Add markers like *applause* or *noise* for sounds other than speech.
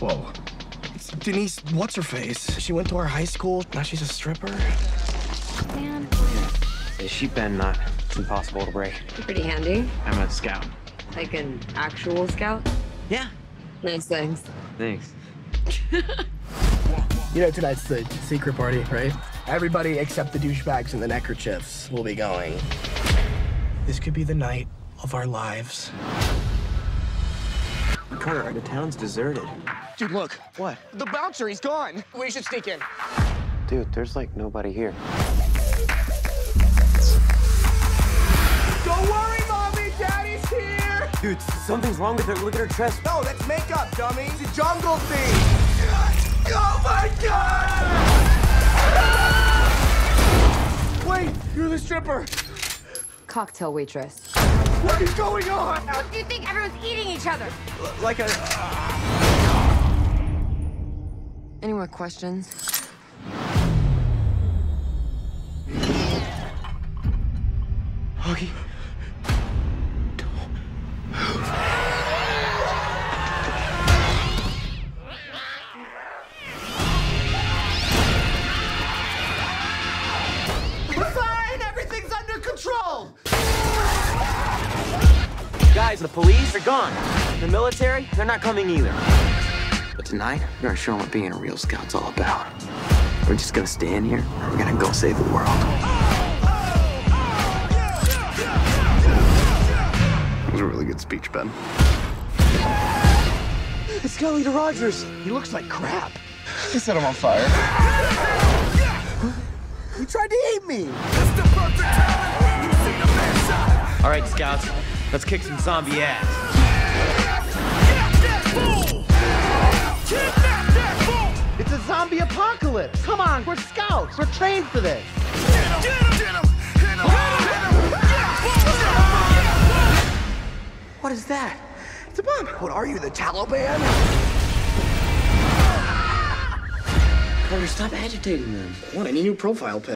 Whoa. It's Denise, what's her face? She went to our high school. Now she's a stripper. Man, Is she been not impossible to break? pretty handy. I'm a scout. Like an actual scout. Yeah. Nice things. Thanks. *laughs* You know, tonight's the secret party, right? Everybody except the douchebags and the neckerchiefs will be going. This could be the night of our lives. Carter, the town's deserted. Dude, look. What? The bouncer, he's gone. We should sneak in. Dude, there's like nobody here. Don't worry, Mommy. Daddy's here. Dude, something's wrong with her. Look at her chest. No, that's makeup, dummy. It's a jungle thing. Oh, my God! Wait, you're the stripper. Cocktail waitress. What is going on? Do you think everyone's eating each other? Like a. Uh, Any more questions? Okay. Fine, everything's under control. Guys, the police are gone. The military, they're not coming either. But tonight, we're gonna show them what being a real scout's all about. We're just gonna stand here, and we're gonna go save the world. That was a really good speech, Ben. It's Scully to Rogers. He looks like crap. He set him on fire. He tried to eat me. All right, scouts, let's kick some zombie ass. Apocalypse. Come on, we're scouts. We're trained for this. What is that? It's a bomb. What are you, the Taliban? Carter, stop agitating them. What, any new profile pic?